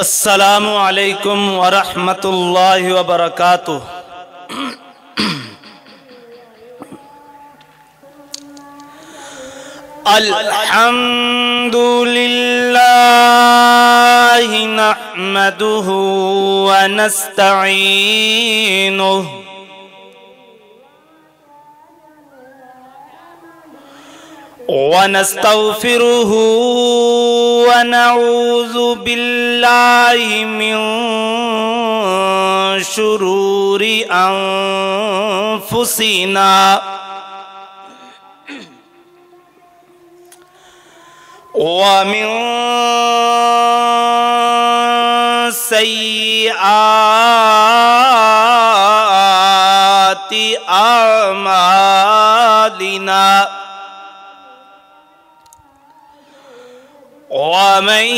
السلام علیکم ورحمۃ اللہ وبرکاتہ۔ الحمد لله نحمده ونستعینه ونستغفره ونعوذ بالله من شرور أنفسنا. ومن سيئات أعمالنا. ومن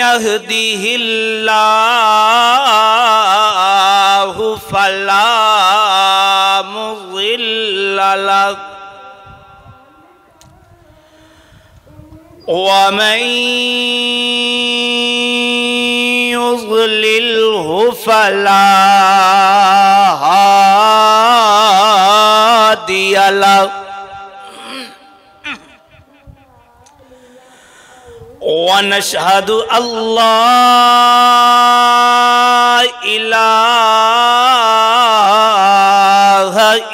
يهده الله فلا مضل له. ومن يضلله فلا هادي له. ونشهد لا إله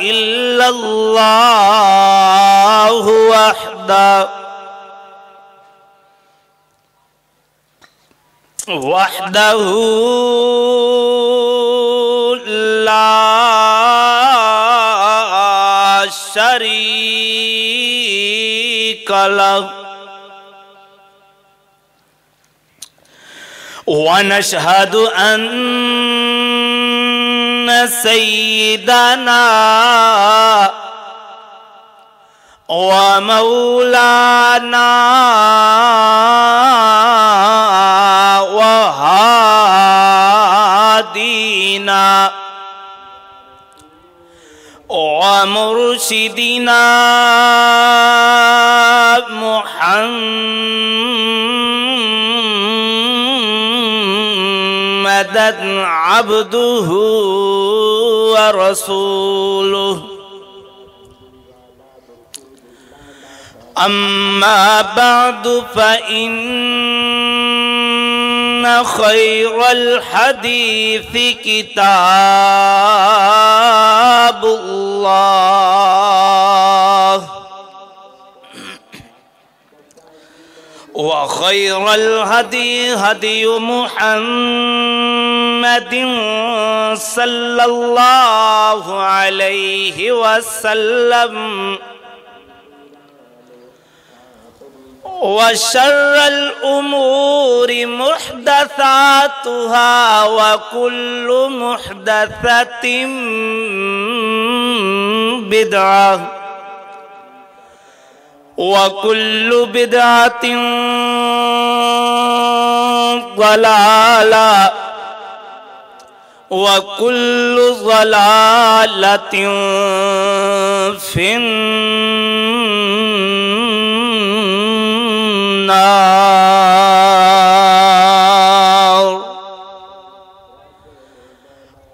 إلا الله وحده. وحده لا شريك له. ونشهد أن سيدنا ومولانا وهادينا ومرشدنا محمدا عبده ورسوله. أما بعد فإن خير الحديث كتاب الله. وخير الهدي هدي محمد صلى الله عليه وسلم. وشر الأمور محدثاتها وكل محدثة بدعة وكل بدعة ضلالة. وَكُلُّ ضلالة فِي النَّارِ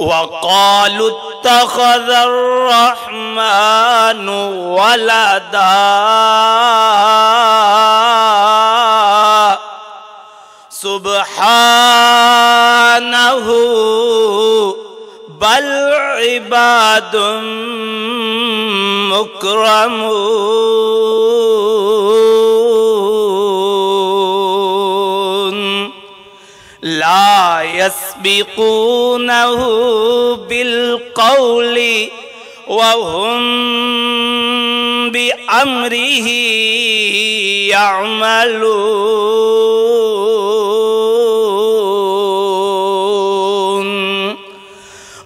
وقالوا اتخذ الرحمن ولدا. سبحانه بل عباد مكرمون. يسبقونه بالقول وهم بأمره يعملون.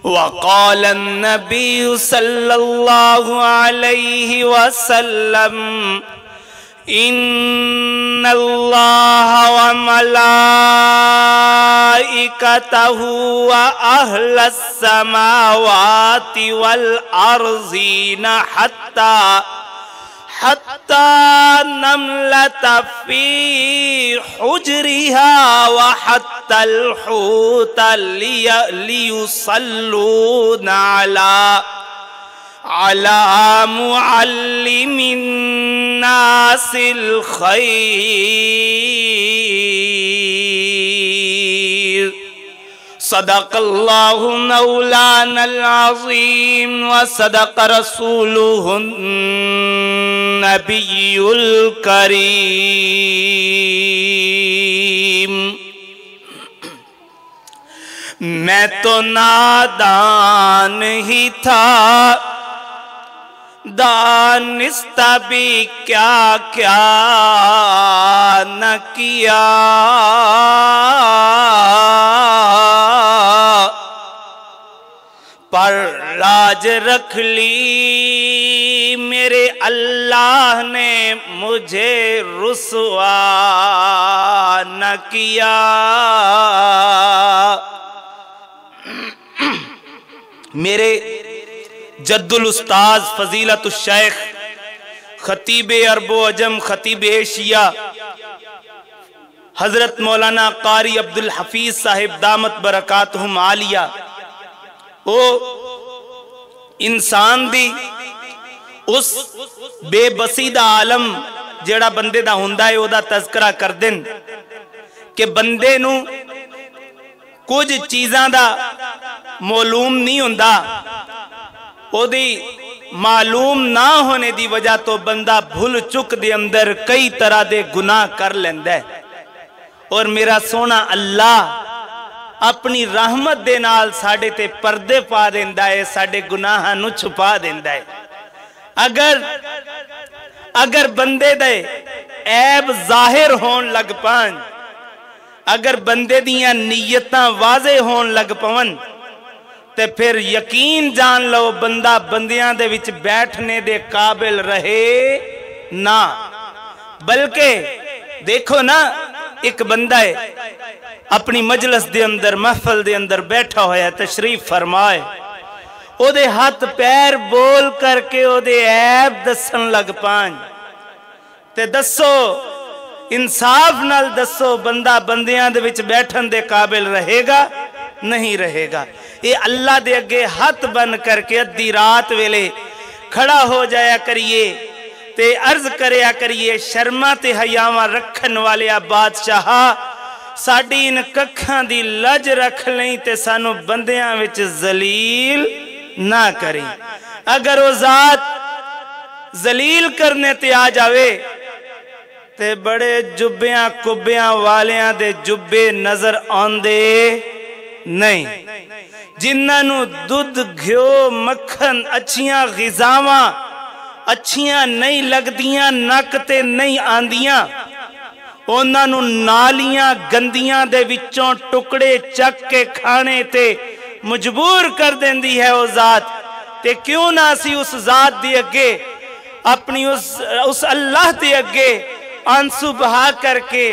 وقال النبي صلى الله عليه وسلم إن الله وملائكته وأهل السماوات والأرضين حتى حتى نملة في حجرها وحتى الحوت لي ليصلون على على معلم الناس الخير. صدق الله مولانا العظيم وصدق رسوله النبي الكريم. میں تو نادان ہی تھا دانستہ بھی کیا کیا نہ کیا۔ پر لاج رکھ لی میرے اللہ نے مجھے رسوا نہ کیا۔ میرے جد الاستاذ فضیلت الشیخ خطیب عرب و عجم خطیب ایشیا حضرت مولانا قاری عبد الحفیظ صاحب دامت برکاتہم عالیہ۔ او انسان دی اس بے بسی دا عالم جیڑا بندے دا ہندہ ہے، او دا تذکرہ کر دن کہ بندے نو کچھ چیزاں دا معلوم نہیں ہوندا۔ او دی معلوم نہ ہونے دی وجہ تو بندہ بھول چک دے اندر کئی طرح دے گناہ کر لیندہ ہے۔ اور میرا سونا اللہ اپنی رحمت دے نال ساڑے تے پردے پا دیندہ ہے ساڑے گناہ نو چھپا دیندہ ہے۔ اگر اگر بندے دے عیب ظاہر ہون لگ پان، اگر بندے دیاں نیتاں واضح ہون لگ پون تے پھر یقین جان لو بندہ بندیاں دے وچ بیٹھنے دے قابل رہے نا بلکہ دیکھو نا ایک بندہ ہے اپنی مجلس دے اندر محفل دے اندر بیٹھا ہویا تشریف فرمائے او دے ہاتھ پیر بول کر کے او دے عیب دسن لگ پان تے دسو انصاف نال دسو بندہ بندیاں دے وچ بیٹھن نہیں رہے گا۔ یہ اللہ دے اگے ہاتھ بن کر کے ادھی رات ویلے کھڑا ہو جایا کریے، تے عرض کریا کریے، شرما تے حیاواں رکھن والے بادشاہ، ساڈی ان ککھاں دی لج رکھ لیں تے سانو بندیاں وچ ذلیل نہ کریں۔ اگر وہ ذات ذلیل کرنے تے آ جاوے، تے بڑے جبیاں، کبیاں والیاں دے جبے نظر آن آندے۔ نہیں۔ جنہاں دودھ، گھیو، مکھن، اچھیاں غزاواں اچھیاں نہیں لگدیاں، نک تے نہیں آندیاں اونا نو نالیاں گندیاں دے وچوں ٹکڑے چک کے کھانے تے مجبور کر دین دی ہے او ذات۔ تے کیوں نہ سی اس ذات دی اگے، اپنی اس اللہ دی اگے آنسو بہا کر کے،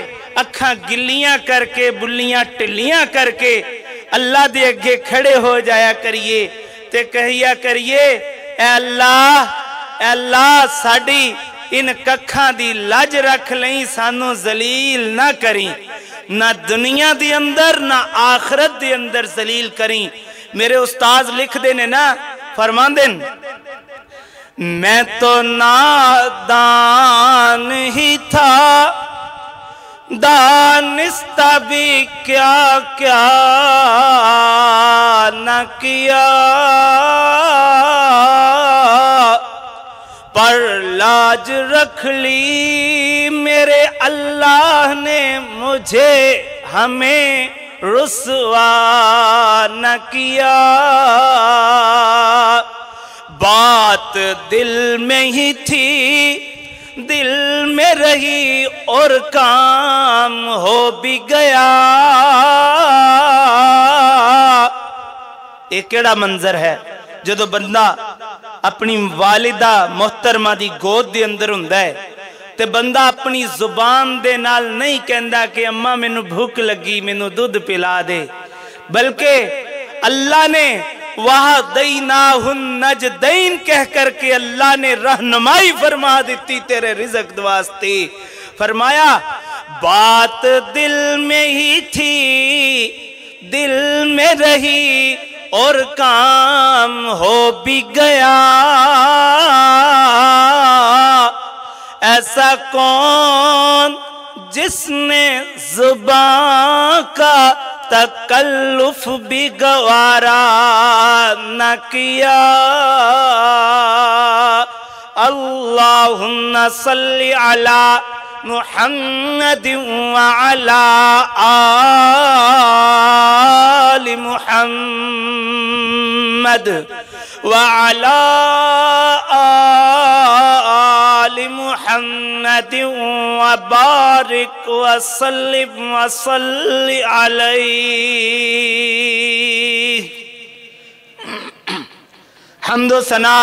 اکھاں گلیاں کر کے، بلیاں ٹلیاں کر کے اللہ دے اگے کھڑے ہو جایا کریے تے کہیا کریے، اے اللہ اے اللہ ساڑی ان ککھاں دی لج رکھ لیں سانو زلیل نہ کریں۔ نہ دنیا دی اندر، نہ آخرت دی اندر زلیل کریں۔ میرے استاذ لکھ دینے نا فرما دین میں تو نادان ہی تھا۔ دانستہ بھی کیا کیا نہ کیا۔ پر لاج رکھ لی میرے اللہ نے مجھے، ہمیں رسوا نہ کیا۔ بات دل میں ہی تھی دل میں رہی اور کام ہو بھی گیا۔ یہ کیڑا منظر ہے؟ جدو بندہ اپنی والدہ محترمہ دی گود دے اندر ہوں تے بندہ اپنی زبان دے نال نہیں کہندا کہ اممہ میں نو بھوک لگی میں نو دودھ پلا دے، بلکہ اللہ نے وَهَدَيْنَاهُ النَّجْدَيْن کہہ کر کے اللہ نے رہنمائی فرما دیتی، تیرے رزق دواستی فرمایا، بات دل میں ہی تھی، دل میں رہی اور کام ہو بھی گیا۔ ایسا کون جس نے زبان کا تکلف بھی گوارا نہ کیا۔ اللہم صلی علی محمد وعلى آل محمد۔ وعلى آل محمد وبارك وسلم وصل عليه. حمد و ثنا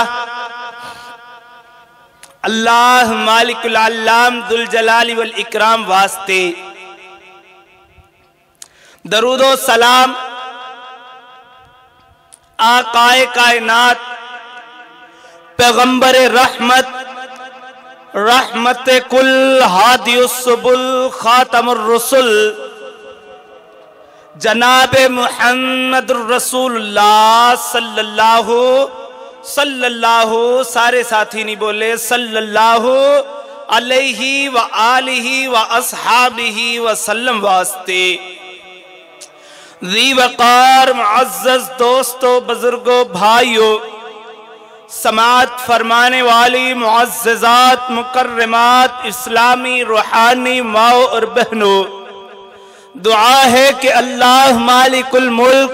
اللہ مالک العلام ذوالجلال والاکرام واسطے. درود و سلام آقائے کائنات، پیغمبر رحمت رحمت کل ہادی السبل خاتم الرسل، جناب محمد الرسول اللہ صلی اللہ صلی اللہ سارے ساتھی نہیں بولے صلی اللہ علیہ وآلہ وآصحابہ وسلم واسطے۔ ذی وقار معزز دوستو، بزرگو، بھائیو، سماعت فرمانے والی، معززات، مکرمات، اسلامی، روحانی ماؤ اور بہنوں دعا ہے کہ اللہ مالک الملک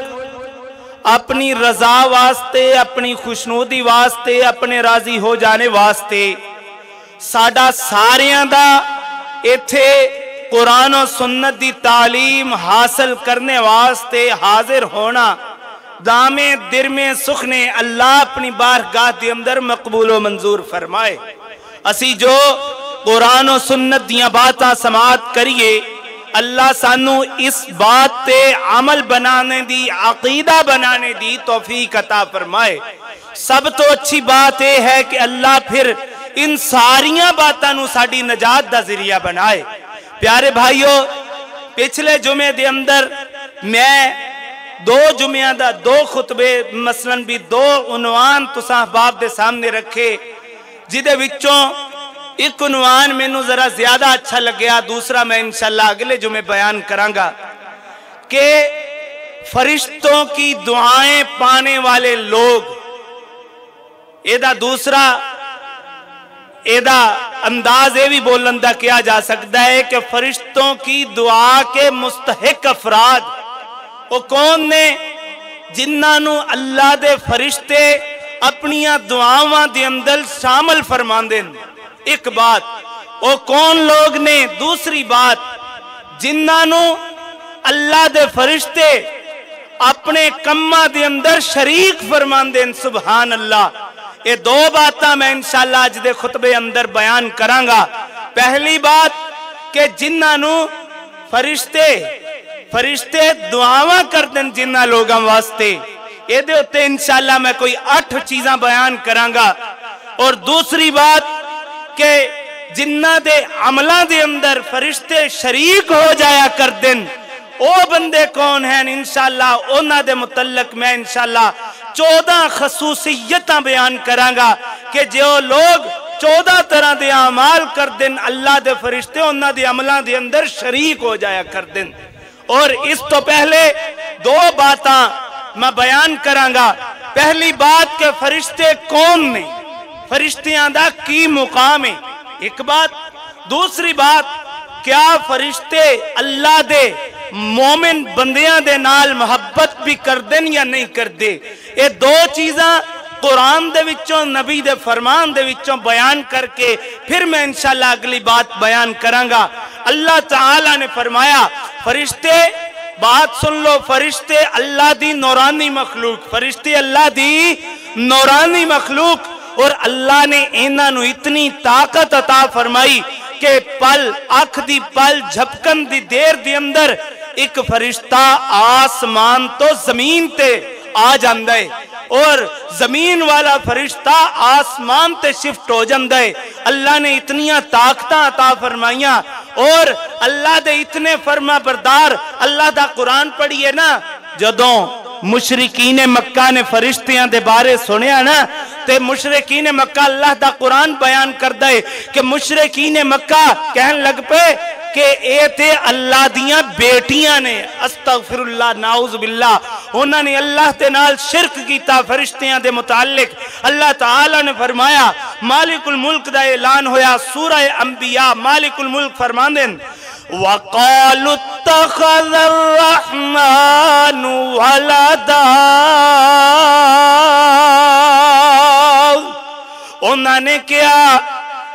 اپنی رضا واسطے، اپنی خوشنودی واسطے، اپنے راضی ہو جانے واسطے، ساڈا ساریاں دا ایتھے قرآن و سنت دی تعلیم حاصل کرنے واسطے حاضر ہونا، دامے، درمے، سخنے اللہ اپنی بارگاہ دی اندر مقبول و منظور فرمائے۔ اسی جو قرآن و سنت دیاں باتاں سماعت کریے، اللہ سانو اس بات تے عمل بنانے دی، عقیدہ بنانے دی توفیق عطا فرمائے۔ سب تو اچھی بات یہ ہے کہ اللہ پھر ان ساریاں باتاں نو ساڑی نجات دا ذریعہ بنائے۔ پیارے بھائیو، پچھلے جمعے دے اندر میں دو جمعہ دا دو خطبے، مثلا بھی دو عنوان تو صاحباب دے سامنے رکھے، جدے وچوں ایک عنوان میں نو ذرا زیادہ اچھا لگیا، دوسرا میں انشاءاللہ اگلے جو بیان کرانگا کہ فرشتوں کی دعائیں پانے والے لوگ، ایدہ دوسرا ایدہ انداز یہ بھی بولندہ کیا جا سکتا ہے کہ فرشتوں کی دعا کے مستحق افراد، وہ کون نے؟ جنہوں اللہ دے فرشتے اپنیاں دعاواں دے اندر شامل فرمان دیں ایک بات او کون لوگ نے؟ دوسری بات جنہوں اللہ دے فرشتے اپنے کمہ دے اندر شریک فرمان دیں سبحان اللہ۔ یہ دو باتاں میں انشاءاللہ آج دے خطبے اندر بیان کرانگا۔ پہلی بات کہ جنہوں فرشتے فرشتے دعاواں کر دیں جنہ لوگاں واسطے۔ یہ دے ہوتے انشاءاللہ میں کوئی اٹھ چیزاں بیان کرانگا۔ اور دوسری بات کہ جنہ دے عملہ دے اندر فرشتے شریک ہو جایا کر دن او بندے کون ہیں؟ انشاءاللہ، اونا دے متعلق میں انشاءاللہ چودہ خصوصیتاں بیان کرانگا کہ جو لوگ چودہ طرح دے عمال کر دن اللہ دے فرشتے اونا دے عملہ دے اندر شریک ہو جایا کر دن اور اس تو پہلے دو باتاں میں بیان کرانگا پہلی بات کہ فرشتے کون نہیں؟ فرشتیاں دا کی مقام ہے؟ ایک بات۔ دوسری بات، کیا فرشتے اللہ دے مومن بندیاں دے نال محبت بھی کر دیں یا نہیں کر دے یہ دو چیزاں قرآن دے وچوں، نبی دے فرمان دے وچوں بیان کر کے پھر میں انشاءاللہ اگلی بات بیان کرانگا اللہ تعالیٰ نے فرمایا، فرشتے، بات سن لو، فرشتے اللہ دی نورانی مخلوق، فرشتے اللہ دی نورانی مخلوق اور اللہ نے اینا نو اتنی طاقت عطا فرمائی۔ کہ پل، اکھ دی پل، جھپکن دی دیر دی اندر ایک فرشتہ آسمان تو زمین تے آ جاندے اور زمین والا فرشتہ آسمان تے شفٹ ہو جاندے اللہ نے اتنیاں طاقتاں عطا فرمائیاں۔ اور اللہ دے اتنے فرما بردار، اللہ دا قرآن پڑھئے نا، جدوں مشرقین مکہ نے فرشتیاں دے بارے سنیا نا، تے مشرقین مکہ اللہ دا قرآن بیان کر دے کہ مشرقین مکہ کہن لگ پے کہ اے تے اللہ دیاں بیٹیاں نے استغفر اللہ نعوذ باللہ انہوں نے اللہ تے نال شرک کیتا فرشتیاں دے متعلق۔ اللہ تعالی نے فرمایا، مالک الملک دا اعلان ہویا، سورہ انبیاء مالک الملک فرمان دیں وقالوا اتخذ الرحمن ولدا. انہوں نے کیا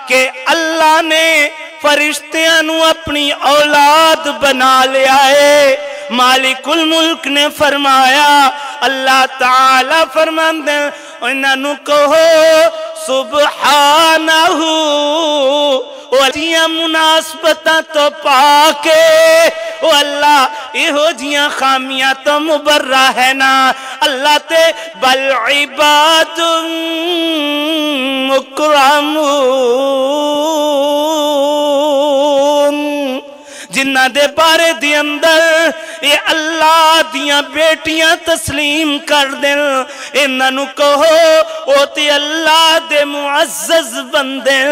کہ اللہ نے فرشتیاں نو اپنی اولاد بنا لیا ہے۔ مالک الملک نے فرمایا، اللہ تعالی فرمان دیں انہوں نے کہو سبحانہو جیاں مناسبتاں تو پاکے۔ او اللہ، ایہو جیاں خامیاں تو مبرہ ہے نا۔ اللہ تے بل عباد مکرمون۔ جنہ دے بارے دی اندر اے اللہ دیاں بیٹیاں تسلیم کر دیں انہاں نو کہو، او تے اللہ دے معزز بندے۔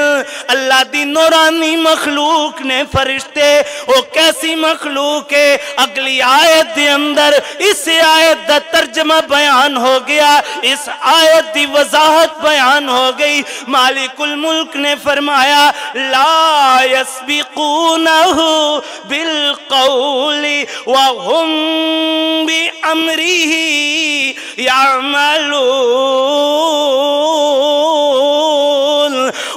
اللہ دی نورانی مخلوق نے فرشتے۔ او کیسی مخلوق ہے؟ اگلی آیت دے اندر اس آیت دا ترجمہ بیان ہو گیا۔ اس آیت دی وضاحت بیان ہو گئی۔ مالک الملک نے فرمایا، لا يسبقونه بالقول وهم بأمره يعملون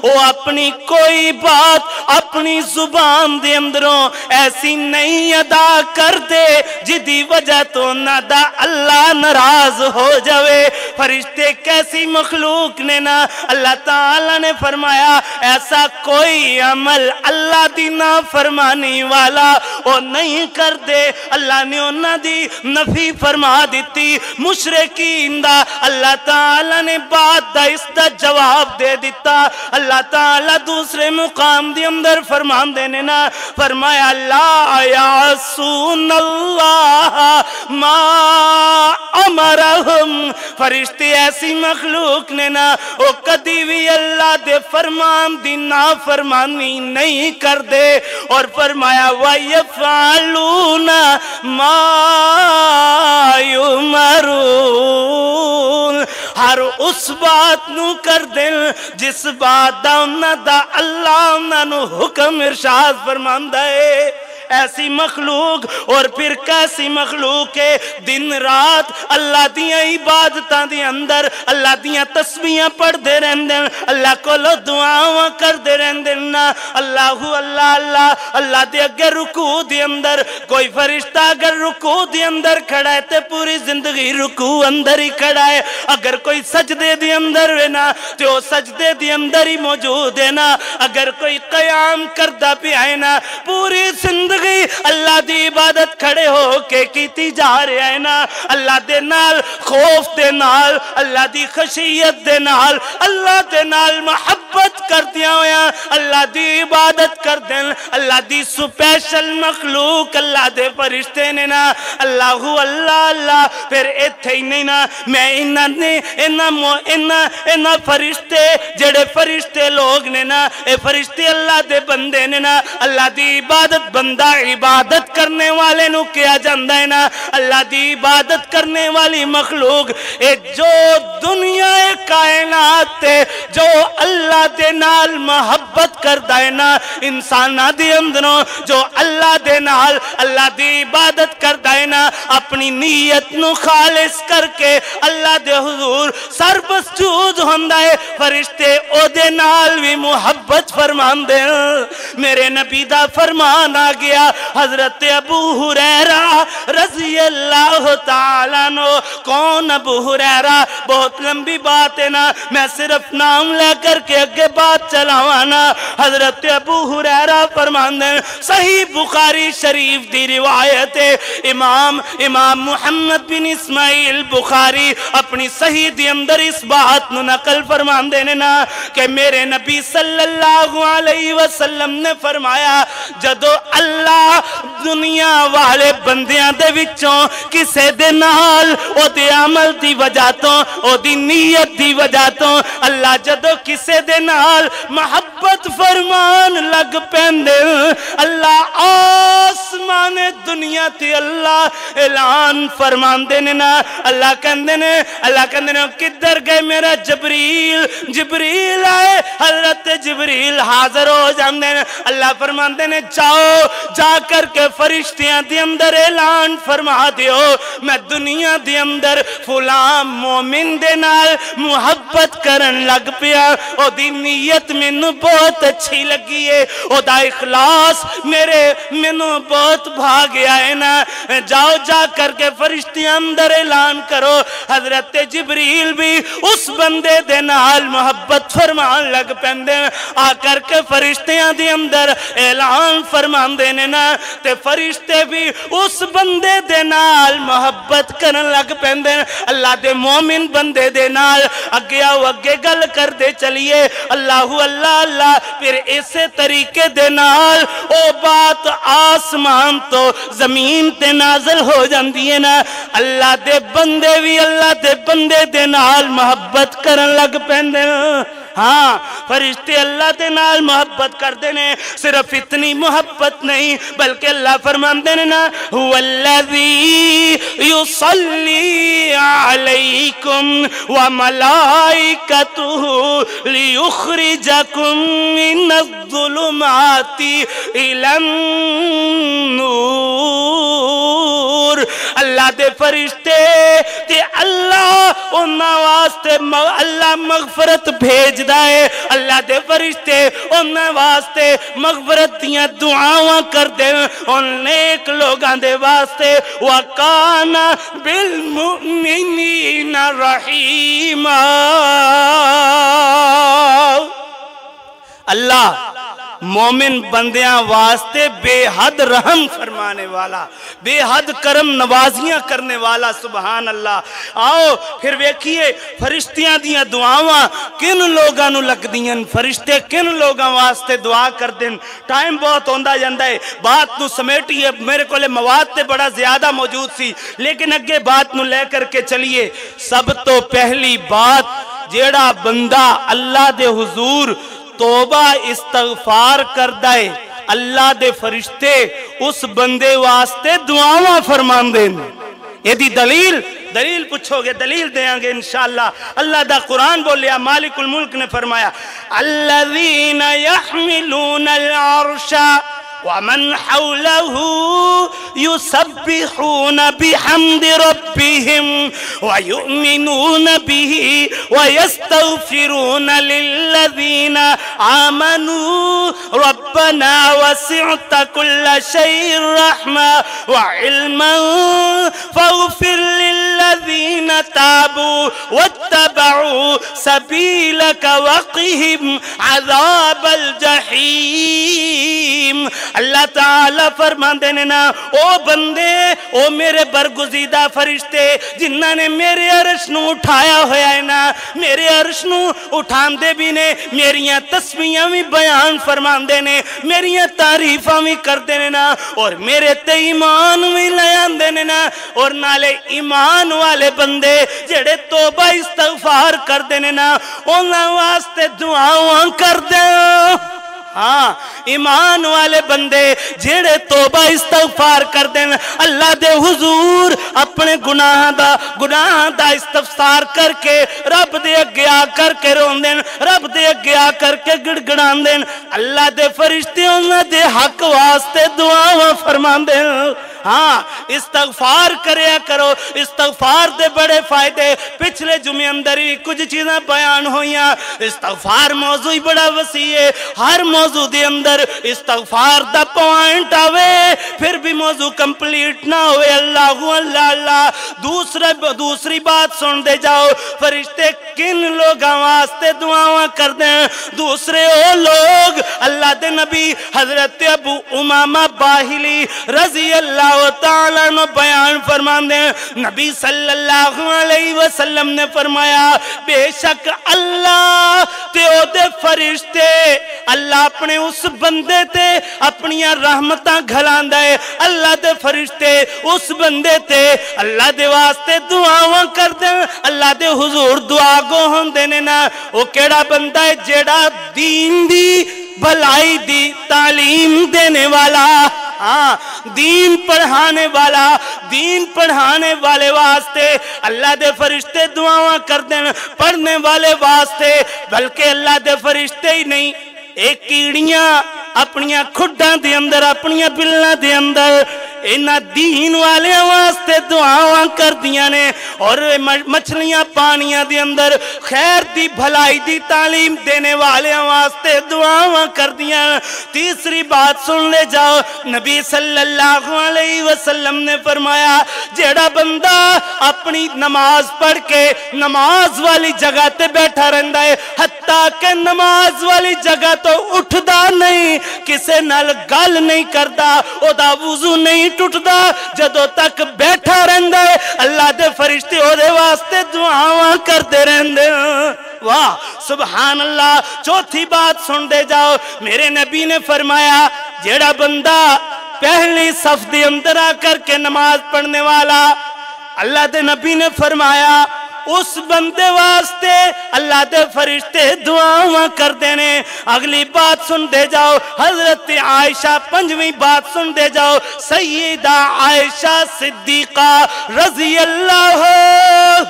وہ اپنی کوئی بات اپنی زبان دے اندروں ایسی نہیں ادا کر دے، جدی وجہ تو نہ دا اللہ نراز ہو جاوے۔ فرشتے کیسی مخلوق نے نا، اللہ تعالی نے فرمایا، ایسا کوئی عمل اللہ دی نا فرمانی والا وہ نہیں کر دے اللہ نے انہ دی نفی فرما دیتی۔ مشرقین دا اللہ تعالی نے بات دا اس دا جواب دے دیتا۔ اللہ تعالی دوسرے مقام دی اندر فرمان دینے نا۔ فرمایا، لا یعصون اللہ ما امرہم۔ فرشتے ایسی مخلوق نے نا او کدی بھی اللہ دے فرمان دی نا فرمانی نہیں کر دے اور فرمایا وَيَفْعَلُونَ مَا يُمَرُونَ. ہر اس بات نو کر دل، جس بات دا اللہ انہ نو حکم ارشاد فرماندہ ہے۔ ایسی مخلوق اور پھر کیسی مخلوق ہے؟ دن رات اللہ دیاں عبادتاں دی اندر، اللہ دیاں تسبیحاں پڑھ دے رہندے اللہ کو لو دعاواں کر دے رہندے نا۔ اللہ اللہ اللہ اللہ دے اگر رکوع دی اندر، کوئی فرشتہ اگر رکوع دی اندر کھڑا ہے تے پوری زندگی رکوع اندر ہی کھڑا ہے۔ اگر کوئی سجدے دی اندر ہے نا، تے سجدے دی اندر ہی موجود ہے نا۔ اگر کوئی قیام کردہ پہ آئے نا، پوری زندگی گئی۔ اللہ دی عبادت کھڑے ہو کے کیتی جا رہے ہیں نا۔ اللہ دے نال، خوف دے نال، اللہ دی خشیت دے نال، اللہ دے نال محبت محبت کر دیا ہویا اللہ دی عبادت کر دیں اللہ دی سپیشل مخلوق اللہ دے فرشتے نے نا۔ اللہ اللہ اللہ، پھر ایتھے ہی نہیں نا۔ میں انہ نے انہ مو انہ انہ فرشتے، جڑے فرشتے لوگ نے نا، اے فرشتے اللہ دے بندے نے نا۔ اللہ دی عبادت، بندہ عبادت کرنے والے نو کیا جاندہ ہے نا۔ اللہ دی عبادت کرنے والی مخلوق، اے جو دنیا کائنات تے جو اللہ اللہ دے نال محبت کر دائنا انسانہ دی اندروں جو اللہ دے نال اللہ دی عبادت کر دائنا اپنی نیت نو خالص کر کے اللہ دے حضور سر بس چوز ہوندائے فرشتے او دے نال بھی محبت فرمان دے میرے نبی دا فرمان آ گیا، حضرت ابو حریرہ رضی اللہ تعالیٰ نو کون ابو حریرہ بہت لمبی بات ہے نا، میں صرف نام لے کر کے اگے بات چلاوانا حضرت ابو حریرہ فرمان دے صحیح بخاری شریف دی روایت ہے۔ امام امام محمد بن اسماعیل بخاری اپنی صحیح دی اندر اس بات نو نقل فرمان دینے نا کہ میرے نبی صلی اللہ علیہ وسلم نے فرمایا، جدو اللہ دنیا والے بندیاں دے وچوں کسے دے نال او دے عمل دی وجہ تو، او دی نیت دی وجہ تو، اللہ جدو کسے دے نال محبت فرمان لگ پیندے اللہ آسمان دنیا تی اللہ اعلان فرمان دینے نا۔ اللہ کہندے نے، اللہ کہندے نے، کدھر گئے میرا جبریل؟ جبریل آئے، حضرت جبریل حاضر ہو جاندے نے۔ اللہ فرمان دینے جاؤ، جا کر کے فرشتیاں دی اندر اعلان فرما دیو۔ میں دنیا دی اندر فلان مومن دے نال محبت کرن لگ پیا۔ او دی نیت مینو بہت اچھی لگی ہے۔ او دا اخلاص میرے، مینو بہت بھاگیا ہے نا۔ جاؤ، جا کر کے فرشتیاں اندر اعلان کرو۔ حضرت جبریل بھی اس بندے دے نال محبت فرمان لگ پندے آ کر کے فرشتیاں دی اندر اعلان فرمان دینے نا۔ تے فرشتے بھی اس بندے دے نال محبت کرن لگ پندے اللہ دے مومن بندے دے نال اگے آو اگے گل کر دے چلیے۔ اللہ اللہ اللہ، پھر اسے طریقے دے نال او بات آسمان تو زمین تے نازل ہو جاندی ہے نا۔ اللہ دے بندے بھی اللہ دے بندے دے نال محبت کرن لگ پیندے ہاں فرشتے اللہ دے نال محبت کر دینے صرف اتنی محبت نہیں، بلکہ اللہ فرمان دینے نا والذی یصلی علیکم وملائکتہ لیخرجکم من الظلمات النور۔ اللہ دے فرشتے تے اللہ انہاں واسطے اللہ مغفرت بھیج دائے اللہ دے فرشتے انہاں واسطے مغفرت دیاں دعاواں کر دے ان نیک لوگاں دے واسطے وَقَانَ بِالْمُؤْمِنِينَ رَحِيمًا اللہ مومن بندیاں واسطے بے حد رحم فرمانے والا، بے حد کرم نوازیاں کرنے والا، سبحان اللہ۔ آؤ پھر ویکھیے فرشتیاں دیاں دعاواں کن لوگاں نو لگ دیاں فرشتے کن لوگاں واسطے دعا کر دیں ٹائم بہت ہوندہ جاندہ ہے۔ بات نو سمیٹی ہے میرے کو لے مواد تے بڑا زیادہ موجود سی۔ لیکن اگے بات نو لے کر کے چلیے۔ سب تو پہلی بات، جیڑا بندہ اللہ دے حضور توبہ استغفار کر ہے۔ اللہ دے فرشتے اس بندے واسطے دعاواں فرمان دیں یہ دی دلیل دلیل پوچھو گے، دلیل دیاں گے انشاءاللہ۔ اللہ دا قرآن بولیا، مالک الملک نے فرمایا، الذین یحملون العرشا ومن حوله يسبحون بحمد ربهم ويؤمنون به ويستغفرون للذين آمنوا. ربنا وسعت كل شيء رحمة وعلما فاغفر للذين تابوا واتبعوا سبيلك وقهم عذاب الجحيم. اللہ تعالیٰ فرما دینے نا، او بندے، او میرے برگزیدہ فرشتے جنہ نے میرے عرش نو اٹھایا ہویا ہے نا، میرے عرش نو اٹھان دے بھی نے، میریاں تسمیاں بھی بیان فرمان دینے میریاں تعریفاں بھی کر دینے نا، اور میرے تے ایمان بھی لیان دینے نا، اور نالے ایمان والے بندے جڑے توبہ استغفار کر دینے نا، انہاں واسطے دعاواں کر دیں ہاں ایمان والے بندے جیڑے توبہ استغفار کر دیں اللہ دے حضور اپنے گناہ دا گناہ دا استغفار کر کے رب دے اگے آ کر کے رون دیں رب دے اگے آ کر کے گڑ گڑان دین۔ اللہ دے فرشتے انہاں دے حق واسطے دعاواں فرمان دین ہاں استغفار کریا کرو۔ استغفار دے بڑے فائدے۔ پچھلے جمعے اندر ہی کچھ چیزیں بیان ہوئیاں۔ استغفار موضوع ہی بڑا وسیع ہے۔ ہر موضوع دے اندر استغفار دا پوائنٹ آوے۔ پھر بھی موضوع کمپلیٹ نہ ہوئے۔ اللہ اللہ اللہ۔ دوسرا دوسری بات سن دے جاؤ۔ فرشتے کن لوگ واسطے دعاواں کر دیں دوسرے او لوگ اللہ دے نبی حضرت ابو امامہ باہلی رضی اللہ تعالیٰ نو بیان فرمان دیں نبی صلی اللہ علیہ وسلم نے فرمایا، بے شک اللہ تے او دے فرشتے، اللہ اپنے اس بندے تے اپنی رحمتاں گھلان دے اللہ دے فرشتے اس بندے تے اللہ دے واسطے دعاواں کر دیں اللہ دے حضور دعا گو ہم دینے نا۔ وہ کیڑا بندہ ہے جیڑا دین دی بھلائی دی تعلیم دینے والا ہاں دین پڑھانے والا، دین پڑھانے والے واسطے اللہ دے فرشتے دعاواں کر دیں پڑھنے والے واسطے، بلکہ اللہ دے فرشتے ہی نہیں ایک کیڑیاں اپنیاں کھڈاں دے اندر، اپنیاں بلنا دے اندر انہ دین والے واسطے دعاواں کر دیا نے۔ اور مچھلیاں پانیاں دی اندر خیر دی، بھلائی دی، تعلیم دینے والے واسطے دعاواں کر دیا تیسری بات سن لے جاؤ، نبی صلی اللہ علیہ وسلم نے فرمایا، جیڑا بندہ اپنی نماز پڑھ کے نماز والی جگہ تے بیٹھا رہندا ہے، حتیٰ کہ نماز والی جگہ تو اٹھدا نہیں، کسے نال گل نہیں کردا او دا وضو نہیں ٹوٹدا جدو تک بیٹھا رہندا ہے، اللہ دے فرشتے او دے واسطے دعاواں کردے رہندے واہ سبحان اللہ چوتھی بات سن دے جاؤ۔ میرے نبی نے فرمایا، جیڑا بندہ پہلی صف دے اندر آ کر کے نماز پڑھنے والا، اللہ دے نبی نے فرمایا اس بندے واسطے اللہ دے فرشتے دعاواں کر دینے۔ اگلی بات سن دے جاؤ، حضرت عائشہ پنجویں بات سن دے جاؤ۔ سیدہ عائشہ صدیقہ رضی اللہ ہو۔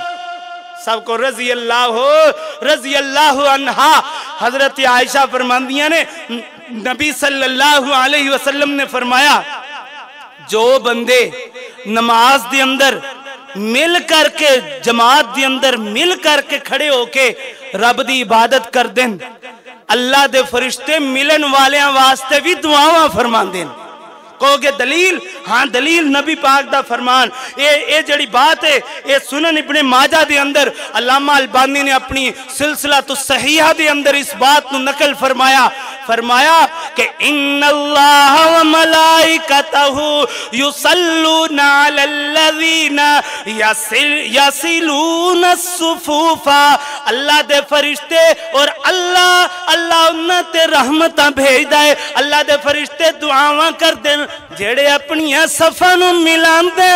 سب کو رضی اللہ ہو، رضی اللہ عنہ حضرت عائشہ فرماندیاں نے، نبی صلی اللہ علیہ وسلم نے فرمایا، جو بندے نماز دے اندر مل کر کے، جماعت دی اندر مل کر کے کھڑے ہو کے رب دی عبادت کر دیں اللہ دے فرشتے ملن والے واسطے بھی دعاواں فرمان دیں کہو گے دلیل؟ ہاں دلیل نبی پاک دا فرمان۔ اے اے جڑی بات ہے، اے سنن ابن ماجہ دے اندر علامہ البانی نے اپنی سلسلہ تو صحیحہ دے اندر اس بات نو نقل فرمایا۔ فرمایا کہ ان اللہ و ملائکتہ یصلون علی الذین یسلون الصفوفا اللہ دے فرشتے اور اللہ اللہ انہ تے رحمتہ بھیج دائے اللہ دے فرشتے دعاواں کر دیں جیڑے اپنی صفہ نو ملان دے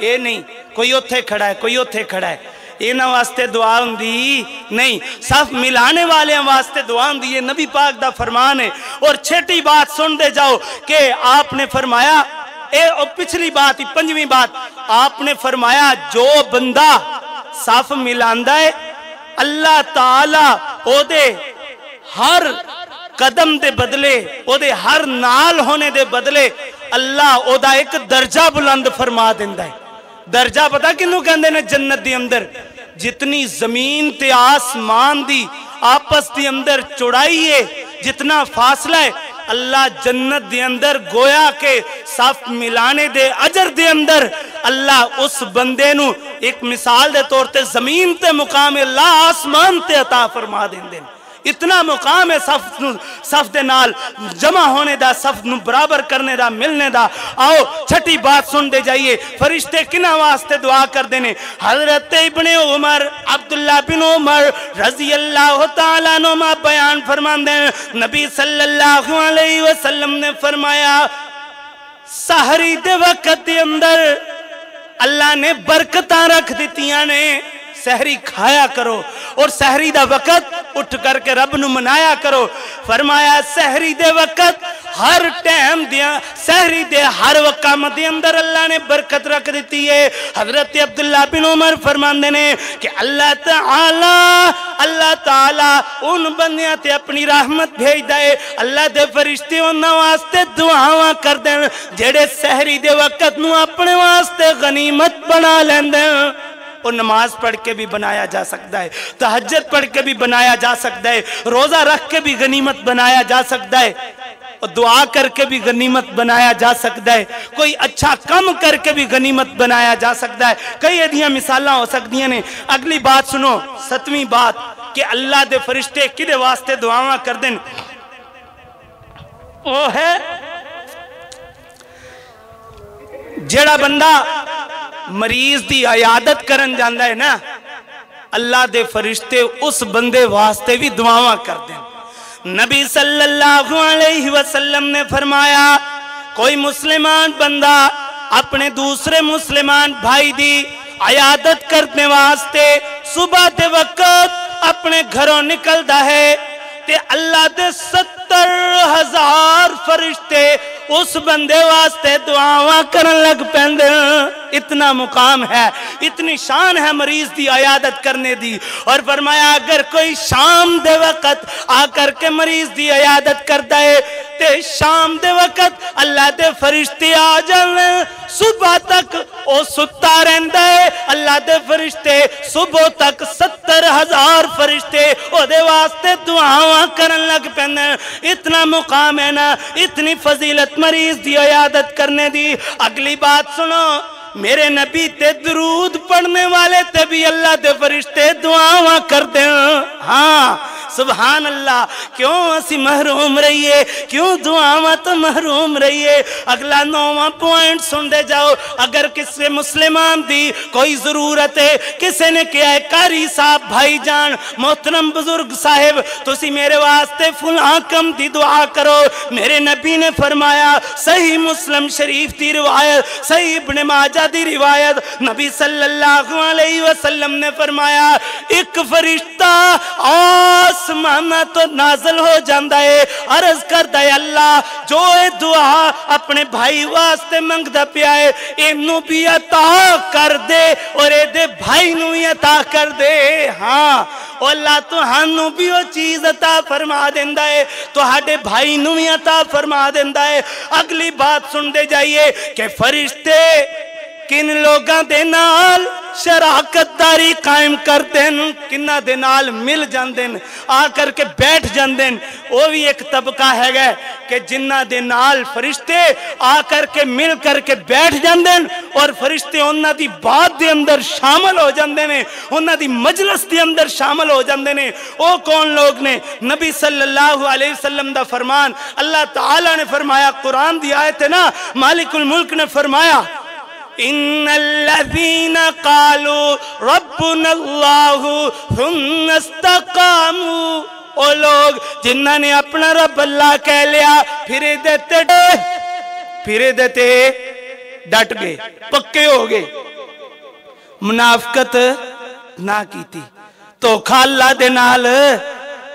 اے نہیں کوئی اتھے کھڑا ہے کوئی اتھے کھڑا ہے اینا واسطے دعا ہوں دی نہیں صف ملانے والے ہیں واسطے دعا ہوں دی یہ نبی پاک دا فرمان ہے اور چھٹی بات سن دے جاؤ کہ آپ نے فرمایا اے اور پچھلی بات ہی پنجویں بات آپ نے فرمایا جو بندہ صف ملاندہ ہے اللہ تعالی او دے ہر قدم دے بدلے او دے ہر نال ہونے دے بدلے اللہ او دا ایک درجہ بلند فرما دیندہ ہے۔ درجہ پتا کنو کہندے نے جنت دی اندر؟ جتنی زمین تے آسمان دی آپس دی اندر چڑائی ہے، جتنا فاصلہ ہے، اللہ جنت دے اندر گویا کے صف ملانے دے عجر دے اندر اللہ اس بندے نو ایک مثال دے طور تے زمین تے مقام اللہ آسمان تے عطا فرما دیں دیں اتنا مقام ہے صف صف دے نال، جمع ہونے دا، صف برابر کرنے دا، ملنے دا۔ آؤ، چھٹی بات سن دے جائیے۔ فرشتے کنہ واسطے دعا کر دینے حضرت ابن عمر، عبداللہ بن عمر رضی اللہ تعالیٰ نما بیان فرمان دیں نبی صلی اللہ علیہ وسلم نے فرمایا سہری دے وقت دے اندر اللہ نے برکتاں رکھ دیتیاں نے۔ سہری کھایا کرو اور سہری دا وقت اٹھ کر کے رب نو منایا کرو۔ فرمایا سہری دے وقت ہر ٹائم دیا سہری دے ہر وقام دے اندر اللہ نے برکت رکھ دیتی ہے۔ حضرت عبداللہ بن عمر فرماندے نے کہ اللہ تعالی اللہ تعالی ان بندیاں تے اپنی رحمت بھیج دائے اللہ دے فرشتے انہاں واسطے دعاواں کر دیں جڑے سہری دے وقت نو اپنے واسطے غنیمت بنا لیندے اور نماز پڑھ کے بھی بنایا جا سکتا ہے تحجد پڑھ کے بھی بنایا جا سکتا ہے، روزہ رکھ کے بھی غنیمت بنایا جا سکتا ہے اور دعا کر کے بھی غنیمت بنایا جا سکتا ہے۔ کوئی اچھا کم کر کے بھی غنیمت بنایا جا سکتا ہے۔ کئی ادیاں مثالاں ہو سکتی ہیں اگلی بات سنو، ستویں بات کہ اللہ دے فرشتے کدے واسطے دعاواں کر دیں وہ ہے جیڑا بندہ مریض دی عیادت کرن جاندہ ہے نا، اللہ دے فرشتے اس بندے واسطے بھی دعاواں کر دیں۔ نبی صلی اللہ علیہ وسلم نے فرمایا، کوئی مسلمان بندہ اپنے دوسرے مسلمان بھائی دی عیادت کرنے واسطے صبح دے وقت اپنے گھروں نکل دا ہے، تے اللہ دے ستر ہزار فرشتے اس بندے واسطے دعاواں کرن لگ پیند اتنا مقام ہے، اتنی شان ہے مریض دی عیادت کرنے دی۔ اور فرمایا، اگر کوئی شام دے وقت آ کر کے مریض دی عیادت کرتا ہے تے شام دے وقت اللہ دے فرشتے آ جان صبح تک او ستا رہندا ہے۔ اللہ دے فرشتے صبح تک ستر ہزار فرشتے او دے واسطے دعاواں کرن لگ پہنے اتنا مقام ہے نا، اتنی فضیلت مریض دی عیادت کرنے دی۔ اگلی بات سنو، میرے نبی تے درود پڑھنے والے تے بھی اللہ دے فرشتے دعاواں کر دیں ہاں سبحان اللہ، کیوں اسی محروم رہیے؟ کیوں دعاواں تو محروم رہیے؟ اگلا نواں پوائنٹ سن دے جاؤ، اگر کسے مسلمان دی کوئی ضرورت ہے، کسے نے کیا ہے؟ کاری صاحب، بھائی جان، محترم بزرگ صاحب، تسی میرے واسطے فلاں کم دی دعا کرو۔ میرے نبی نے فرمایا، صحیح مسلم شریف دی روایت، صحیح ابن ماجہ دی روایت۔ نبی صلی اللہ علیہ وسلم نے فرمایا، ایک فرشتہ آس آسمانہ تو نازل ہو جاندہ ہے۔ عرض کردہ ہے اللہ، جو اے دعا اپنے بھائی واسطے منگ دا پیا ہے انہوں بھی عطا کر دے۔ اور اے دے بھائی نو ہی عطا کر دے۔ ہاں اللہ تو ہنو بھی وہ چیز عطا فرما دیندہ ہے۔ تو ہاڑے بھائی نو ہی عطا فرما دیندہ ہے۔ اگلی بات سن دے جائیے کہ فرشتے کن لوگاں دے نال شراکت داری قائم کرتے ہیں کنہ دے نال مل جاندیں آ کر کے بیٹھ جان جاندیں وہ بھی ایک طبقہ ہے گئے کہ جنہ دے نال فرشتے آ کر کے مل کر کے بیٹھ جان جاندیں اور فرشتے انہ دی بات دے اندر شامل ہو جان جاندیں انہ دی مجلس دے اندر شامل ہو جان جاندیں او کون لوگ نے؟ نبی صلی اللہ علیہ وسلم دا فرمان۔ اللہ تعالیٰ نے فرمایا، قرآن دی آیت ہے نا، مالک الملک نے فرمایا ان الذين قالوا ربنا الله ثم استقاموا او لوگ جنہ نے اپنا رب اللہ کہہ لیا، پھر دیتے پھر دیتے ڈٹ گئے، پکے ہو گئے۔ منافقت نہ کیتی تو اللہ دے نال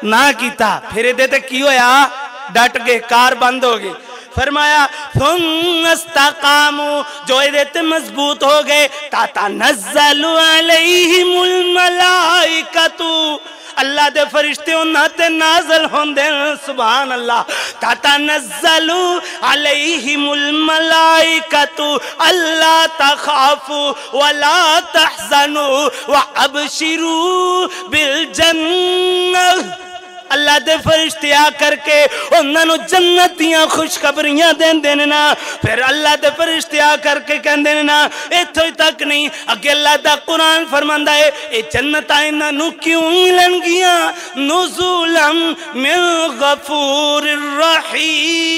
نہ کیتا۔ پھر دیتے کی ہویا؟ ڈٹ گئے، کار بند ہو گئے۔ فرمایا، ثم استقامو جو ایدے مضبوط ہو گئے تا تنزل علیہم الملائکتو اللہ دے فرشتے انہاں تے نازل ہوندے سبحان اللہ تا تنزل علیہم الملائکتو اللہ تخافو ولا تحزنو وابشرو بالجنہ۔ اللہ دے فرشتے آ کر کے انہوں نے جنتیاں خوشخبریاں دین دینا پھر اللہ دے فرشتے آ کر کے کہن دینا ایتھو ہی تک نہیں، اگے اللہ دا قرآن فرماندہ ہے، اے جنت آئینہ نو کیوں ملن گیا نزولم من غفور الرحیم۔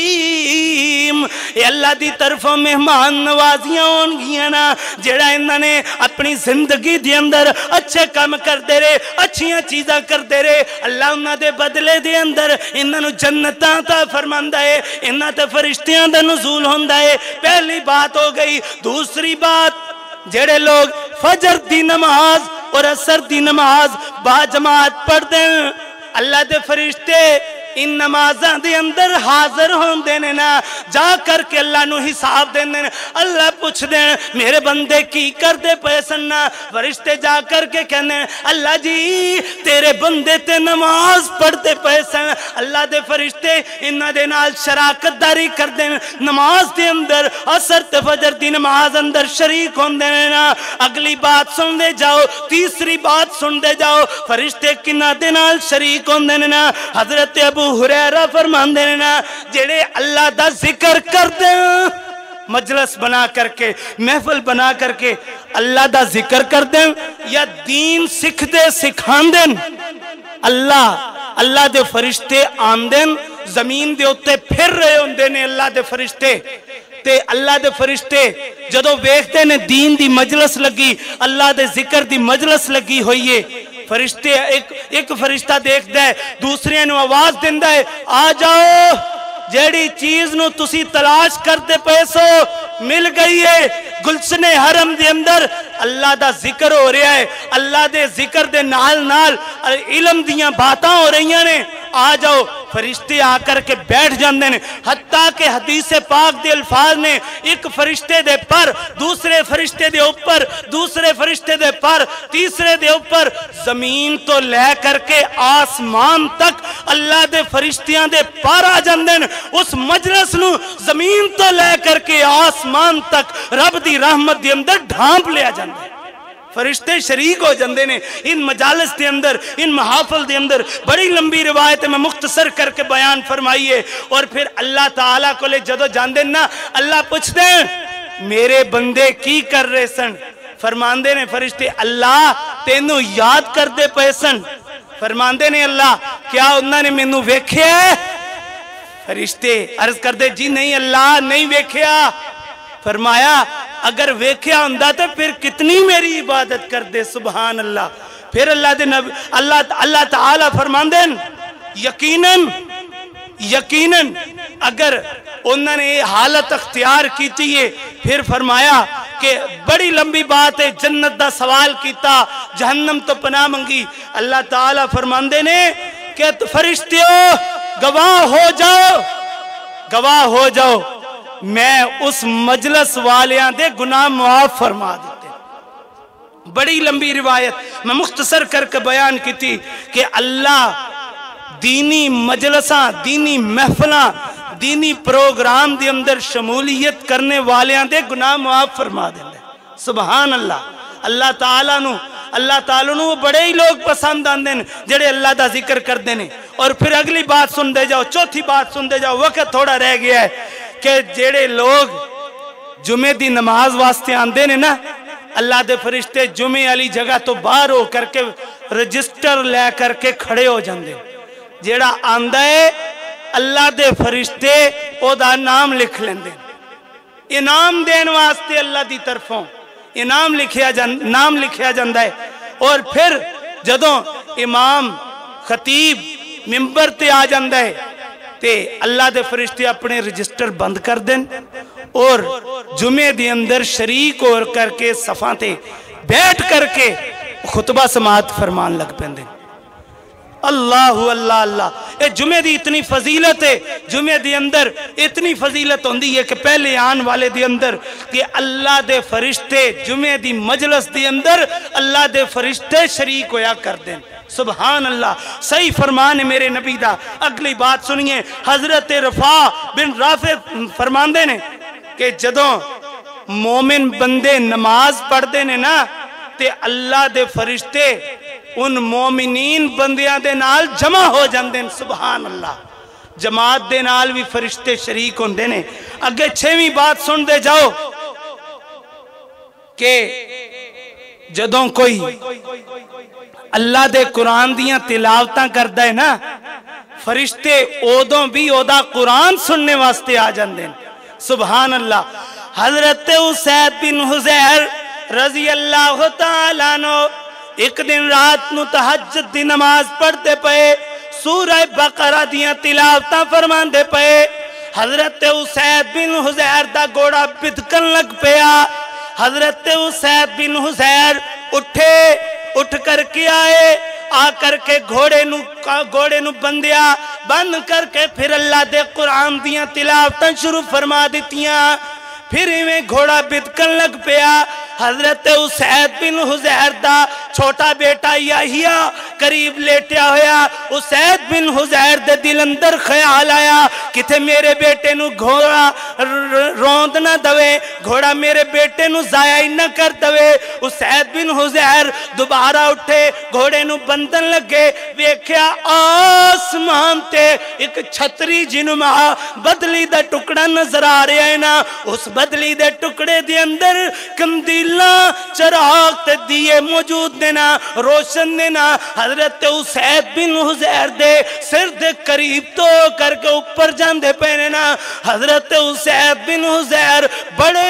اے اللہ دی طرفوں مہمان نوازیاں ہون گیا نا جڑا انہوں نے اپنی زندگی دی اندر اچھے کام کر دے رہے، اچھیاں چیزاں کر دے رہے، اللہ انہوں دے بدلے دے اندر انہوں جنتاں تا فرماندہ ہے انہوں تے فرشتیاں دا نزول ہوندہ ہے پہلی بات ہو گئی دوسری بات جڑے لوگ فجر دی نماز اور اثر دی نماز با جماعت پڑھ دیں اللہ دے فرشتے ان نمازاں دے اندر حاضر ہوندے نے نا، جا کر کے اللہ نو حساب دیندے نے، اللہ پوچھ دے، میرے بندے کی کر دے پیسنا فرشتے جا کر کے کہنے، اللہ جی تیرے بندے تے نماز پڑھتے پیسن اللہ دے فرشتے انہ دے نال شراکت داری کر دے نماز دے اندر اثر تے فجر دی نماز اندر شریک ہوندے نا۔ اگلی بات سن دے جاؤ، تیسری بات سن دے جاؤ۔ فرشتے کنہ دے نال شریک ہوندے نا۔ حضرت ابو ابو حریرہ فرمان دے نا، جڑے اللہ دا ذکر کر دے مجلس بنا کر کے، محفل بنا کر کے اللہ دا ذکر کر دیں یا دین سکھ دے سکھان دیں اللہ اللہ دے فرشتے آن دیں زمین دے ہوتے پھر رہے ہوں دینے اللہ دے فرشتے۔ تے اللہ دے فرشتے جدو بیختے نے، دین دی مجلس لگی، اللہ دے ذکر دی مجلس لگی ہوئیے فرشتے ایک, ایک فرشتہ دیکھ دے دوسرے نو آواز دن دے آ جاؤ جیڑی چیز نو تسی تلاش کرتے پیسو مل گئی ہے۔ گلسن حرم دے اندر اللہ دا ذکر ہو رہا ہے اللہ دے ذکر دے نال نال علم دیاں باتاں ہو رہی ہیں آ جاؤ۔ فرشتے آ کر کے بیٹھ جاندے نے۔ حتیٰ کہ حدیث پاک دے الفاظ نے ایک فرشتے دے پر، دوسرے فرشتے دے اوپر، دوسرے فرشتے دے پر، تیسرے دے اوپر زمین تو لے کر کے آسمان تک اللہ دے فرشتیاں دے پر آ جاندے نے۔ اس مجلس نو زمین تو لے کر کے آسمان تک رب دی رحمت دے اندر ڈھانپ لیا جاندے۔ فرشتے شریک ہو جندے نے۔ ان مجالس دے اندر، ان محافل دے اندر بڑی لمبی روایت میں مختصر کر کے بیان فرمائیے۔ اور پھر اللہ تعالیٰ کو لے جدو جاندے نا، اللہ پوچھ دیں میرے بندے کی کر رہے سن؟ فرماندے نے فرشتے، اللہ تینو یاد کر دے پیسن فرماندے نے اللہ، کیا انہوں نے مینو ویکھیا ہے؟ فرشتے عرض کر دے جی نہیں، اللہ نہیں ویکھیا۔ فرمایا، اگر ویکھیا ہندہ تو پھر کتنی میری عبادت کر دے سبحان اللہ پھر اللہ دے نبی، اللہ اللہ تعالی فرمان یقیناً یقیناً اگر انہوں نے یہ حالت اختیار کی تھی پھر فرمایا کہ بڑی لمبی بات ہے، جنت دا سوال کیتا، جہنم تو پناہ منگی۔ اللہ تعالی فرمان دے نے کہ فرشتیوں گواہ ہو جاؤ، گواہ ہو جاؤ۔ میں اس مجلس والیاں دے گناہ معاف فرما دیتے بڑی لمبی روایت۔ میں مختصر کر کے بیان کی تھی کہ اللہ دینی مجلساں، دینی محفلاں، دینی پروگرام دے اندر شمولیت کرنے والیاں دے گناہ معاف فرما دیں سبحان اللہ۔ اللہ تعالیٰ نو، اللہ تعالیٰ نو بڑے ہی لوگ پسند آندے ہیں جڑے اللہ دا ذکر کر دینے اور پھر اگلی بات سن دے جاؤ، چوتھی بات سن دے جاؤ، وقت تھوڑا رہ گیا ہے۔ کہ جیڑے لوگ جمعے دی نماز واسطے آندے نے نا، اللہ دے فرشتے جمعے علی جگہ تو باہر ہو کر کے رجسٹر لے کر کے کھڑے ہو جاندے۔ جیڑا آندہ ہے، اللہ دے فرشتے او دا نام لکھ لیندے۔ انام دین واسطے اللہ دی طرفوں انام لکھیا جان، نام لکھیا جاندہ ہے۔ اور پھر جدوں امام، خطیب ممبر تے آ جاندہ ہے تے اللہ دے فرشتے اپنے رجسٹر بند کر دیں اور جمعے دی اندر شریک اور کر کے صفان تے بیٹھ کر کے خطبہ سماعت فرمان لگ پہن دیں اللہ اللہ اللہ۔ اے جمعہ دی اتنی فضیلت ہے جمعہ دی اندر اتنی فضیلت ہوندی ہے کہ پہلے آن والے دی اندر کہ اللہ دے فرشتے جمعہ دی مجلس دی اندر اللہ دے فرشتے شریک ہویا کر دیں سبحان اللہ صحیح فرمان ہے میرے نبی دا۔ اگلی بات سنیے، حضرت رفا بن رافع فرمان دے نے کہ جدوں مومن بندے نماز پڑھ دے نے نا، تے اللہ دے فرشتے ان مومنین بندیاں دے نال جمع ہو جاندے سبحان اللہ جماعت دے نال بھی فرشتے شریک ہوندے نے۔ اگے چھویں بات سن دے جاؤ کہ جدوں کوئی اللہ دے قرآن دیاں تلاوتاں کردہ ہے نا؟ فرشتے اودوں بھی اودا قرآن سننے واسطے آ جاندے سبحان اللہ۔ حضرت حسید بن حزیر رضی اللہ تعالیٰ نو ایک دن رات نو تحجد دی نماز پڑھتے پئے، سورہ بقرہ دیاں تلاوتاں فرمان دے پئے۔ حضرت حسید بن حزیر دا گوڑا بدکن لگ پیا۔ حضرت حسید بن حزیر اٹھے اٹھ کر کے آئے آ کر کے گھوڑے نو گھوڑے نو بندیا بند کر کے پھر اللہ دے قرآن دیاں تلاوتاں شروع فرما دیتیاں پھر میں گھوڑا بدکن لگ پیا۔ حضرت اسید بن حزیر دا چھوٹا بیٹا یحییٰ قریب لیٹیا ہویا۔ اسید بن حزیر دے دل اندر خیال آیا کتے میرے بیٹے نو گھوڑا روند نہ دوے، گھوڑا میرے بیٹے نو زائع نہ کر دوے۔ اسید بن حزیر دوبارہ اٹھے، گھوڑے نو بندن لگے۔ ویکھیا، آسمان تے ایک چھتری جنما بدلی دا ٹکڑا نظر آ رہا ہے نا۔ اس بدلی دے ٹکڑے دے اندر کندیل چراغ تے دیئے موجود دینا روشن دینا حضرت اسید بن حزیر دے سر دے قریب تو کر کے اوپر جان دے حضرت اسید بن حزیر بڑے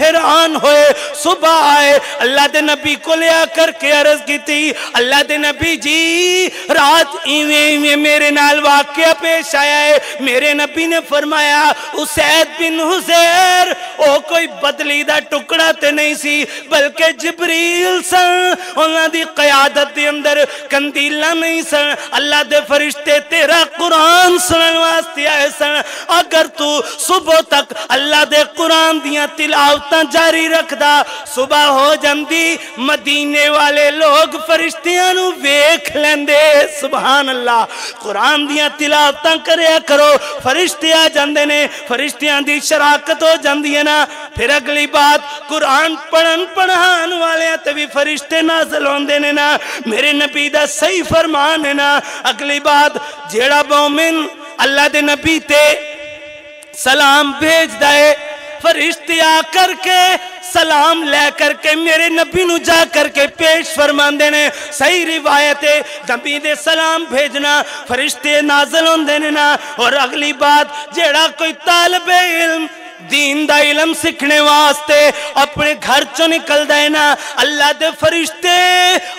حیران ہوئے۔ صبح آئے، اللہ دے نبی کو لیا کر کے عرض کی تھی، اللہ دے نبی جی رات ایویں ایویں میرے نال واقعہ پیش آیا ہے۔ میرے نبی نے فرمایا، اسید بن حزیر او کوئی بدلی دا ٹکڑا تے نہیں سی، بلکہ جبریل سن۔ انہاں دی قیادت دی اندر کندیلہ نہیں سن۔ اللہ دے فرشتے تیرا قرآن سنن واسطے آئے سن۔ اگر تو صبح تک اللہ دے قرآن دیاں تلاوتاں جاری رکھ دا صبح ہو جندی مدینے والے لوگ فرشتیاں نو ویکھ لیندے۔ سبحان اللہ، قرآن دیاں تلاوتاں کریا کرو۔ فرشتے آ جاندے نے، فرشتیاں دی شراکت ہو جاندی ہے نا، پھر اگلی بات، قرآن پڑھن پڑھان والے تے بھی فرشتے نازل ہوندے نے نا۔ میرے نبی دا صحیح فرمان ہے نا۔ اگلی بات، جیڑا مومن اللہ دے نبی تے سلام بھیج دائے فرشتے آ کر کے سلام لے کر کے میرے نبی نو جا کر کے پیش فرمان دینے صحیح روایت ہے، نبی دے سلام بھیجنا فرشتے نازل ہوں دینے نا۔ اور اگلی بات، جیڑا کوئی طالب علم دین دا علم سکھنے واسطے اپنے گھر چو نکل دائے اللہ دے فرشتے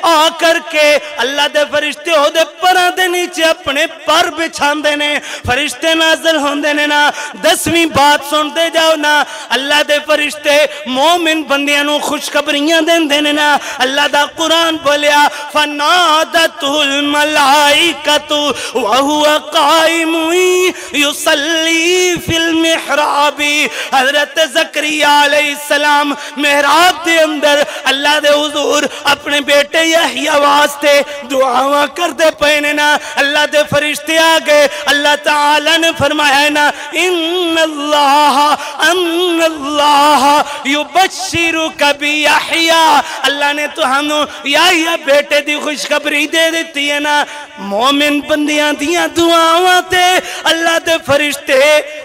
آ کر کے، اللہ دے فرشتے ہو دے پرہ دے نیچے اپنے پر بچھان دینے فرشتے نازل ہون دینے نا۔ دسویں بات سن دے جاؤ نا، اللہ دے فرشتے مومن بندیاں نو خوشخبریاں دین دینے نا۔ اللہ دا قرآن بولیا فنادت الملائکت وہو قائموی یسلی فی المحرابی حضرت زکریہ علیہ السلام محراب دے اندر اللہ دے حضور اپنے بیٹے یحییٰ واسطے دعاواں کر دے پہنے نا۔ اللہ دے فرشتے آگے اللہ تعالی نے فرمایا ہے نا، ان اللہ ان اللہ یبشرک بی یحییٰ اللہ نے تو ہم یحییٰ بیٹے دی خوشخبری دے دیتی ہے نا۔ مومن بندیاں دیاں دعاواں تے اللہ دے فرشتے،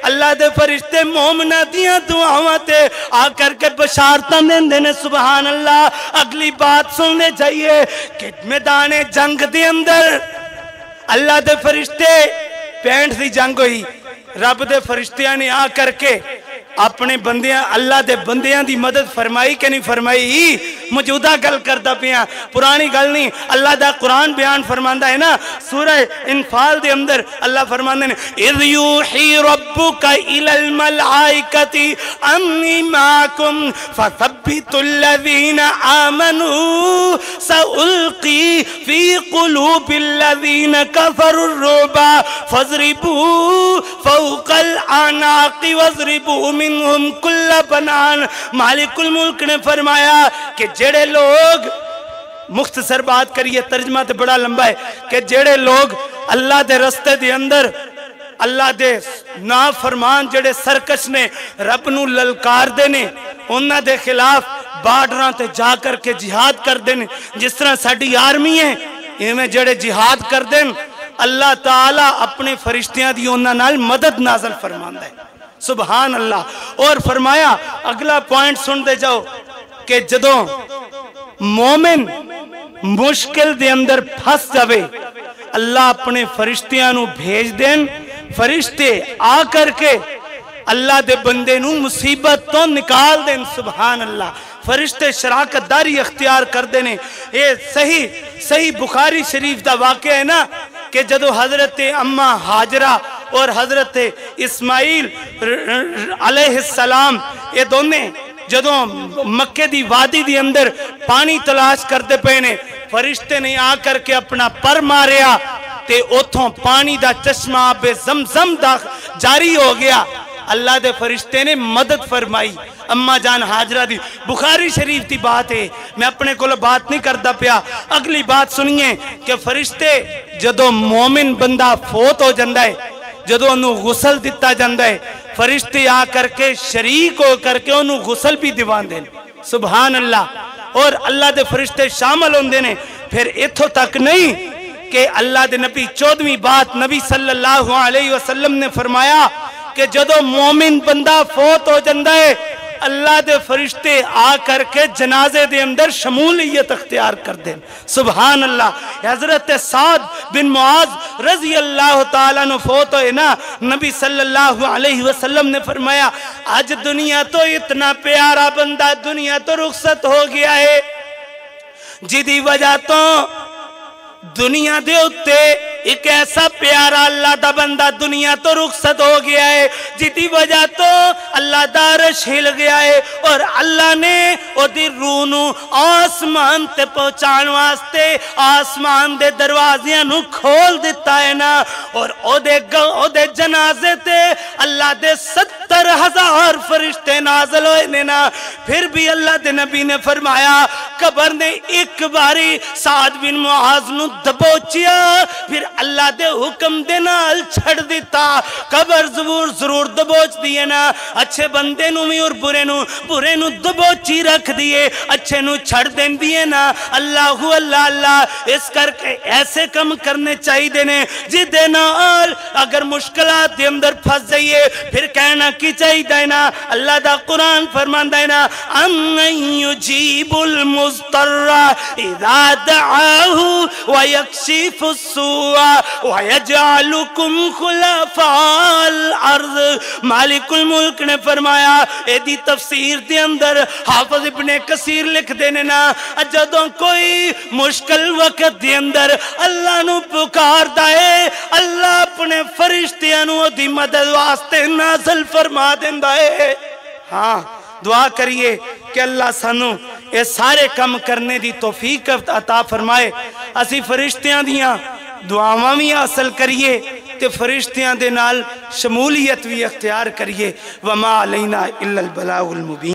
اللہ دے فرشتے مومنہ دیاں دعاواں تے آ کر کے بشارتاں دین دینے سبحان اللہ اگلی بات سننے چاہیے کہ میدان جنگ دے اندر اللہ دے فرشتے پینٹ دی جنگ ہوئی۔ رب دے فرشتیاں نے آ کر کے اپنے بندیاں، اللہ دے بندیاں دی مدد فرمائی کہ نہیں فرمائی؟ موجودہ گل کرتا پیا۔ پرانی گل نہیں، اللہ دا قرآن بیان فرماندہ ہے نا، سورہ انفال دے اندر اللہ فرماندہ نے، اِذْ يُوحِي رَبُّكَ إِلَى الْمَلْعَائِكَةِ أَنِّي مَعَكُمْ فَثَبِّتُ الَّذِينَ آمَنُوا سَأُلْقِي فِي قُلُوبِ الَّذِينَ كَفَرُوا الرُّعْبَ فَاضْرِبُوا فَوْقَ الْأَعْنَاقِ وَاضْرِبُوا منہم کل بنان۔ مالک الملک نے فرمایا کہ جڑے لوگ، مختصر بات کریے، ترجمہ تے بڑا لمبا ہے، کہ جڑے لوگ اللہ دے رستے دے اندر، اللہ دے نا فرمان جڑے سرکش نے، رب نو للکار دینے انہ دے خلاف بارڈران تے جا کر کے جہاد کر دینے جس طرح ساڑھی آرمی ہے یہ میں جڑے جہاد کر دیں اللہ تعالیٰ اپنے فرشتیاں دی انہ نال مدد نازل فرمان دے سبحان اللہ۔ اور فرمایا، اگلا پوائنٹ سن دے جاؤ کہ جدوں مومن مشکل دے اندر پھس جاوے، اللہ اپنے فرشتیاں نو بھیج دین، فرشتے آ کر کے اللہ دے بندے نو مصیبت تو نکال دین، سبحان اللہ۔ فرشتے شراکت داری اختیار کر دینے یہ صحیح صحیح بخاری شریف دا واقع ہے نا کہ جدو حضرت اممہ حاجرہ اور حضرت اسماعیل علیہ السلام، یہ دونے جدو مکہ دی وادی دی اندر پانی تلاش کرتے پہنے فرشتے نے آ کر کے اپنا پر ماریا تے اتھوں پانی دا چشمہ بے زمزم دا جاری ہو گیا۔ اللہ دے فرشتے نے مدد فرمائی۔ اما جان حاجرہ دی، بخاری شریف دی بات ہے، میں اپنے کو بات نہیں کرتا پیا۔ اگلی بات سنیے کہ فرشتے جدو مومن بندہ فوت ہو جندہ ہے جدو انہوں غسل دیتا جندہ ہے، فرشتے آ کر کے شریک ہو کر کے انہوں غسل بھی دیوان دیں سبحان اللہ۔ اور اللہ دے فرشتے شامل ہوں دینے پھر اتھو تک نہیں کہ اللہ دے نبی چودویں بات نبی صلی اللہ علیہ وسلم نے فرمایا کہ جدو مومن بندہ فوت ہو جندہ ہے اللہ دے فرشتے آ کر کے جنازے دے اندر شمولیت اختیار کر دیں سبحان اللہ حضرت سعد بن معاذ رضی اللہ تعالیٰ نے فوت ہوئے نا، نبی صلی اللہ علیہ وسلم نے فرمایا، آج دنیا تو اتنا پیارا بندہ، دنیا تو رخصت ہو گیا ہے۔ جدی وجہ تو دنیا دے اتے ایک ایسا پیارا اللہ دا بندہ دنیا تو رخصت ہو گیا ہے جیتی وجہ تو اللہ دارش ہل گیا ہے اور اللہ نے او دی رونو آسمان تے پہنچان واسطے آسمان دے دروازیاں نو کھول دیتا ہے نا اور او دے, او دے جنازے تے اللہ دے ست ستر ہزار فرشتے نازل ہوئے نا، پھر بھی اللہ دے نبی نے فرمایا، قبر نے ایک باری سعد بن معاذ نو دبوچیا، پھر اللہ دے حکم دے نال چھڑ دیتا۔ قبر ضرور ضرور دبوچ دیئے نا۔ اچھے بندے نو میں اور برے نو برے نو دبوچی رکھ دیئے، اچھے نو چھڑ دین دیئے نا۔ اللہ اللہ اللہ، اس کر کے ایسے کم کرنے چاہی دینے جی دینا آل اگر مشکلات دے اندر پھس جائیے، پھر کہنا کی چاہی دینا اللہ دا قرآن فرمان دینا ام یجیب المستر اذا دعاہو ویکشیف السوء وَيَجْعَلُكُمْ خُلَفَاءَ الْعَرْضِ مالک الملک نے فرمایا، اے دی تفسیر دے اندر حافظ ابن کثیر لکھ دینے نا، جدوں کوئی مشکل وقت دے اندر اللہ نو پکار دائے اللہ اپنے فرشتیاں نو دی مدد واسطے نازل فرما دیں ہے ہاں دعا کریے کہ اللہ سانو اے سارے کم کرنے دی توفیق عطا فرمائے۔ اسی فرشتیاں دیاں دعاواں بھی حاصل کریے تے فرشتیاں دے نال شمولیت بھی اختیار کریے۔ وما علینا الا البلاغ المبین۔